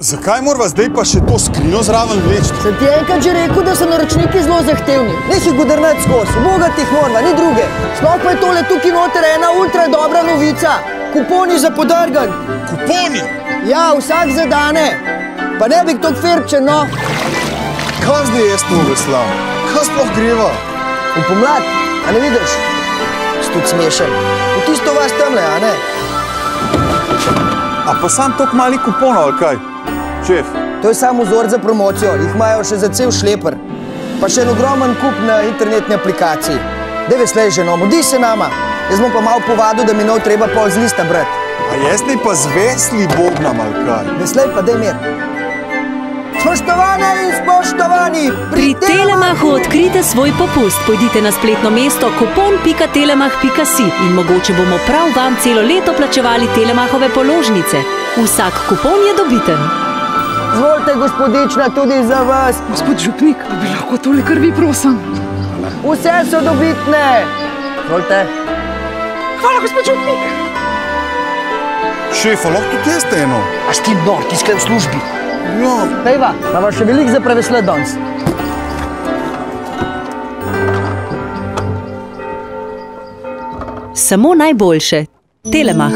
Zakaj morava zdaj pa še to skrinjo zraven vleči? Sem ti enkrat že rekel, da so naročniki zelo zahtevni. Nekaj godrnec skozi, bogatih morva, ni druge. Sploh pa je tole tukaj noter ena ultra dobra novica. Kuponi za podrgan. Kuponi! Ja, vsak za dane. Pa ne bi to firčen, no. Kaj zdaj jaz to veslam? Kaj sploh greva? V pomlad, a ne vidiš? Stuk smešen. V tisto vas tamle, a ne? A pa sam tok mali kuponov, ali kaj? Šef, To je samo vzor za promocijo, jih imajo še za cel šleper. Pa še en ogromen kup na internetni aplikaciji. Dej veslej že, no, mudi se nama. Jaz bom pa malo povadil, da mi nov treba pol z lista brati. a jaz ne pa z vesli bobnam, ali kaj? Veslej pa dej mir. Spoštovane in spoštovani, Pri Telemahu odkrite svoj popust. Pojdite na spletno mesto kupon.telemah.si in mogoče bomo prav vam celo leto plačevali Telemahove položnice. Vsak kupon je dobiten. Zvolite, gospodična, tudi za vas. Gospod župnik, bi lahko tole krvi, prosim? Vse so dobitne. Zvolite. Hvala, gospod župnik. Šef, a lahko tudi jaz eno? A si ti nor, ti skaj v službi. Ja, Pejva, imamo še veliko za prevesle danes. Samo najboljše. Telemah.